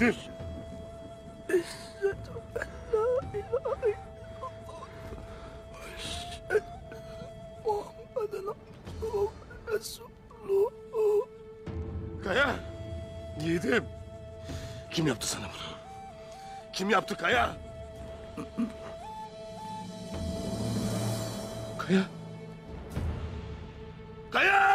Dur. Kaya. Yiğidim. Kim yaptı sana bunu? Kim yaptı Kaya? Kaya. Kaya!